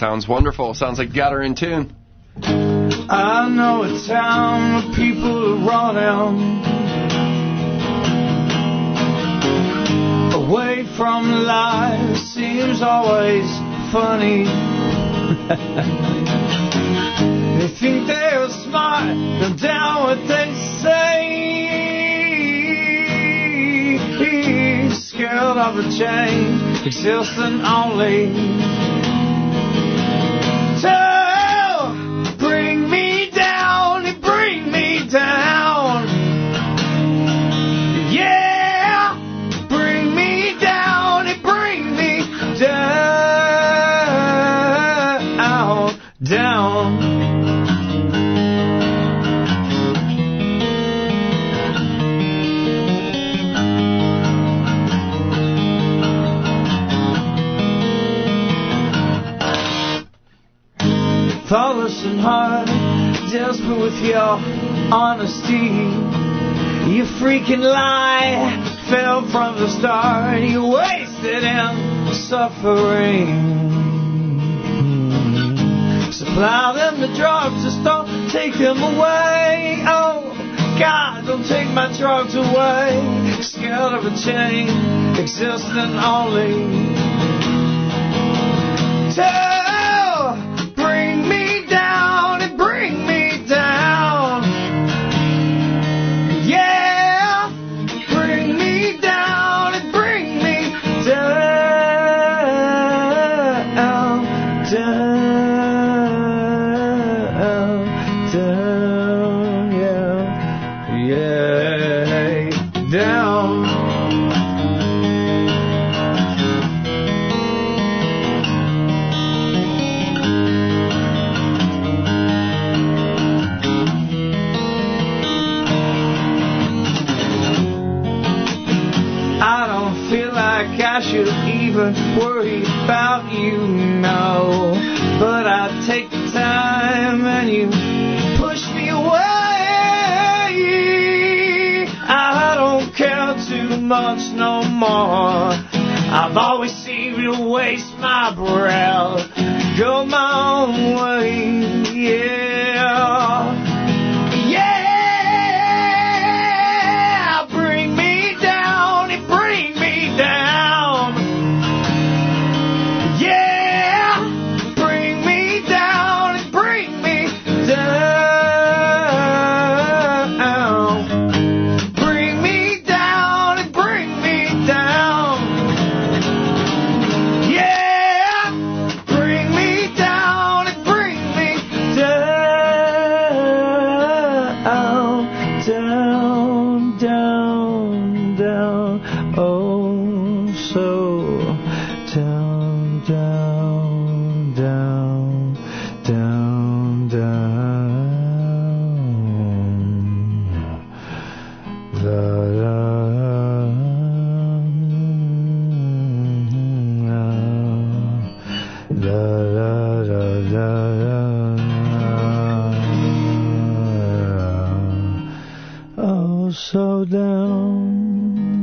Sounds wonderful. Sounds like you got her in tune. I know a town where people are running away from life seems always funny. they think they're smart, they're down what they say. Scared of a change, existing only. Down. Thoughtless and hard, desperate with your honesty. You freaking lie, fell from the start. You wasted in suffering. Supply them the drugs, just don't take them away. Oh, God, don't take my drugs away. Scared of a chain, existing only. To even worry about you, no. But I take the time and you push me away. I don't care too much no more. I've always seemed to waste my breath, go my own way. Yeah, so down,